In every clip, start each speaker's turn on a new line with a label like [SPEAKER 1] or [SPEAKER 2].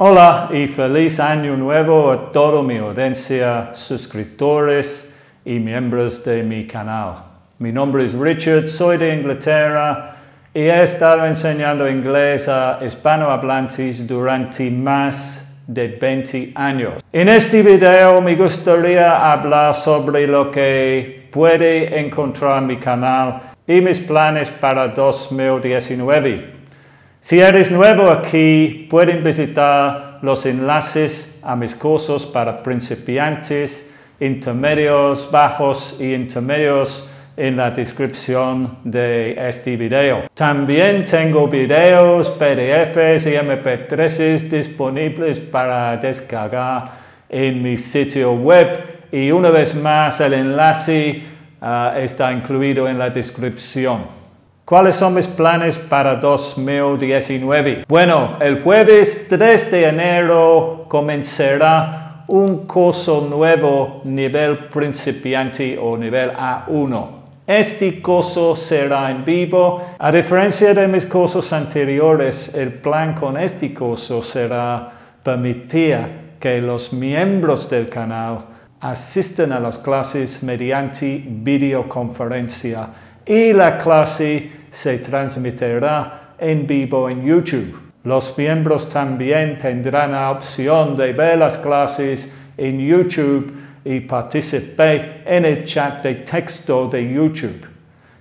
[SPEAKER 1] Hola y feliz año nuevo a toda mi audiencia, suscriptores y miembros de mi canal. Mi nombre es Richard, soy de Inglaterra y he estado enseñando inglés a hispanohablantes durante más de 20 años. En este video me gustaría hablar sobre lo que puede encontrar en mi canal y mis planes para 2019. Si eres nuevo aquí, pueden visitar los enlaces a mis cursos para principiantes, intermedios, bajos y intermedios en la descripción de este video. También tengo videos, PDFs y MP3s disponibles para descargar en mi sitio web y una vez más el enlace ah, está incluido en la descripción. ¿Cuáles son mis planes para 2019? Bueno, el jueves 3 de enero comenzará un curso nuevo nivel principiante o nivel A1. Este curso será en vivo. A diferencia de mis cursos anteriores, el plan con este curso será permitir que los miembros del canal asistan a las clases mediante videoconferencia y la clase se transmitirá en vivo en YouTube. Los miembros también tendrán la opción de ver las clases en YouTube y participar en el chat de texto de YouTube,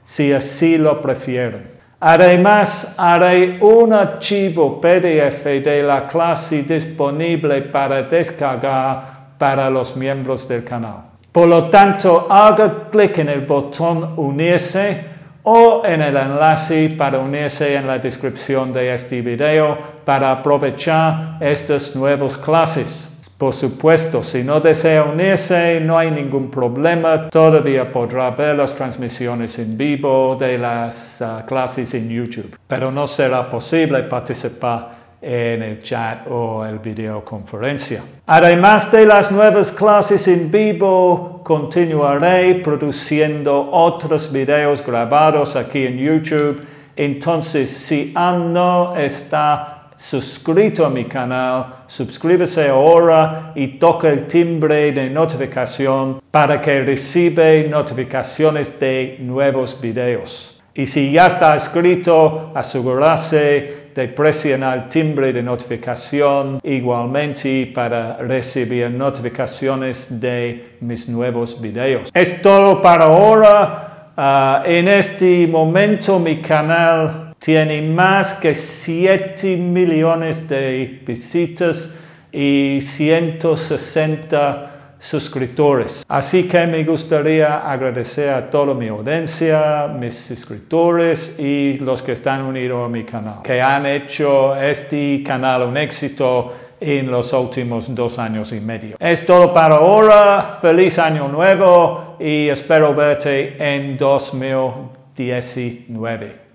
[SPEAKER 1] si así lo prefieren. Además, haré un archivo PDF de la clase disponible para descargar para los miembros del canal. Por lo tanto, haga clic en el botón Unirse o en el enlace para unirse en la descripción de este video para aprovechar estas nuevas clases. Por supuesto, si no desea unirse, no hay ningún problema. Todavía podrá ver las transmisiones en vivo de las ah, clases en YouTube. Pero no será posible participar en el chat o el videoconferencia. Además de las nuevas clases en vivo, continuaré produciendo otros videos grabados aquí en YouTube. Entonces, si aún no está suscrito a mi canal, suscríbase ahora y toque el timbre de notificación para que reciba notificaciones de nuevos videos. Y si ya está escrito, asegurarse de presionar el timbre de notificación igualmente para recibir notificaciones de mis nuevos videos. Es todo para ahora. Ah, en este momento mi canal tiene más que 7 millones de visitas y 160 suscriptores. Así que me gustaría agradecer a toda mi audiencia, mis suscriptores y los que están unidos a mi canal, que han hecho este canal un éxito en los últimos dos años y medio. Es todo para ahora. Feliz año nuevo y espero verte en 2019.